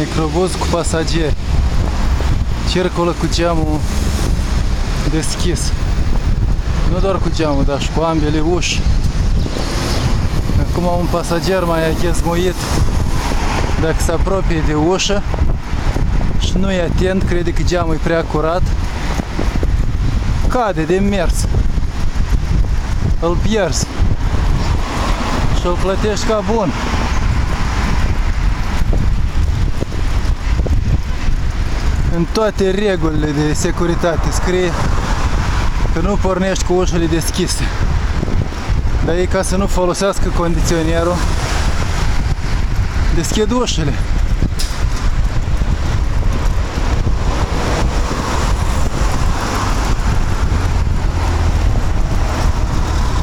Microbuz cu pasageri. Circulă cu geamul deschis. Nu doar cu geamul, dar și cu ambele uși. Acum un pasager mai a ghezmuit dacă se apropie de ușă și nu e atent, crede că geamul e prea curat, cade de mers. Îl pierzi și îl plătești ca bun. În toate regulile de securitate scrie că nu pornești cu ușile deschise. Dar ei ca să nu folosească condiționierul deschid ușile.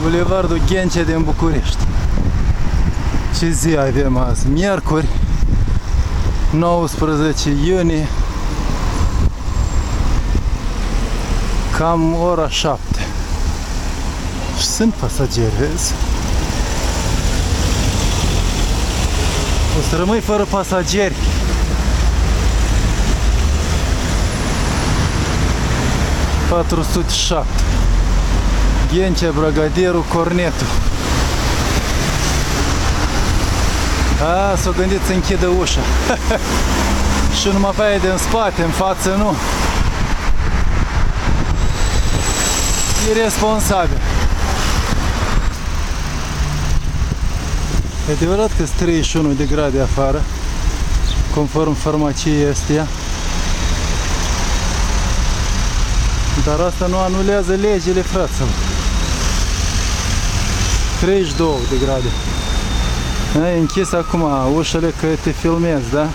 Bulevardul Ghencea din București. Ce zi avem azi? Miercuri, 19 iunie, cam ora 7. Și sunt pasageri, vezi? O să rămâi fără pasageri. ...407. Ghencea, Bragaderu, Cornetu. A, s-o gândit să închidă ușa. Și numai pe aia din spate, în față nu. E responsabil. E adevărat că sunt 31 de grade afară, conform farmaciei astea. Dar asta nu anulează legile, fraților. 32 de grade. Ai închis acum ușele că te filmezi, da?